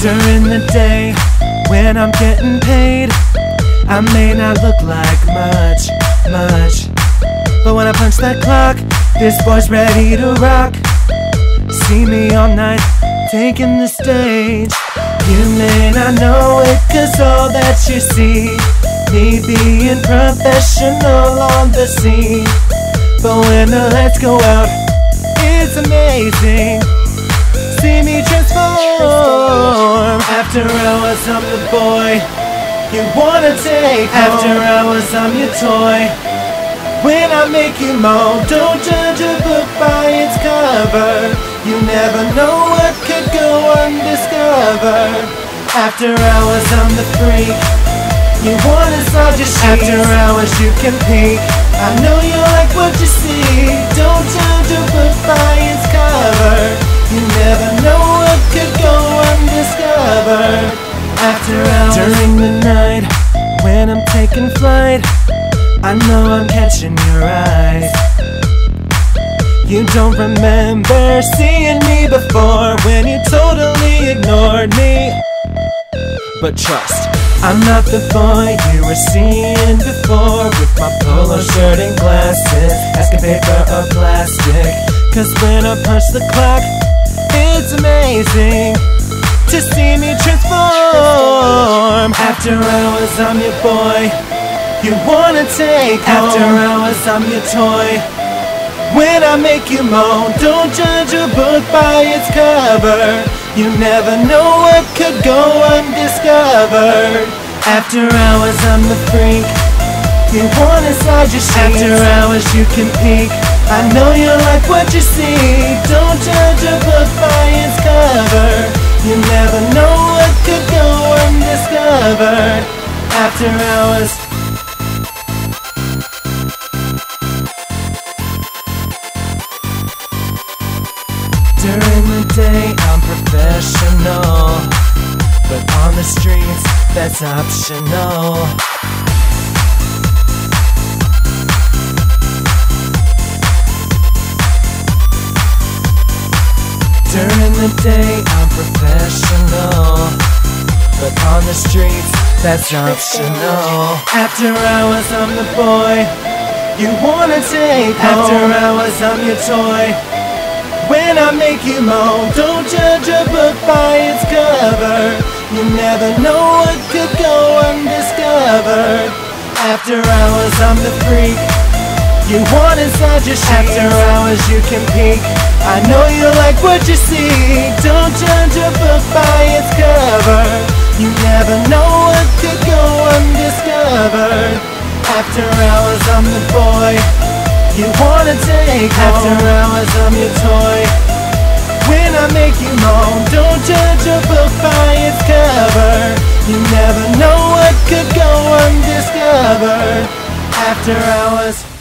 During the day, when I'm getting paid, I may not look like much, much. But when I punch that clock, this boy's ready to rock. See me all night, taking the stage. You may not know it, cause all that you see, me being professional on the scene. But when the lights go out, it's amazing. See me transform. After hours, I'm the boy you wanna take. After hours, I'm your toy. When I make you moan, don't judge a book by its cover. You never know what could go undiscovered. After hours, I'm the freak. You wanna massage your sheets. After hours, you can peek. I know you like what you see. Don't a book by its cover. You never know what could go undiscovered. After hours, during the night, when I'm taking flight, I know I'm catching your eyes. You don't remember seeing me before when you totally ignored me. But trust, I'm not the boy you were seeing before with my polo shirt and glasses, asking paper or plastic. Cause when I punch the clock, it's amazing to see me transform. After hours, I'm your boy. You wanna take After hours, I'm your toy. When I make you moan, don't judge a book by its cover. You never know what could go undiscovered. After hours, I'm the freak. You want inside your sheets. After hours, you can peek. I know you like what you see. Don't judge a book by its cover. You never know what could go undiscovered. After hours. During the day, I'm professional. But on the streets, that's optional. During the day, I'm professional. But on the streets, that's optional. After hours, I'm the boy you wanna take. After hours, I'm your toy. When I make you moan, don't judge a book by its cover. You never know what could go undiscovered. After hours, I'm the freak. You want inside your sheets. After hours, you can peek. I know you like what you see. Don't judge a book by its cover. Take home. After hours, I'm your toy. When I make you moan, don't judge a book by its cover. You never know what could go undiscovered. After hours.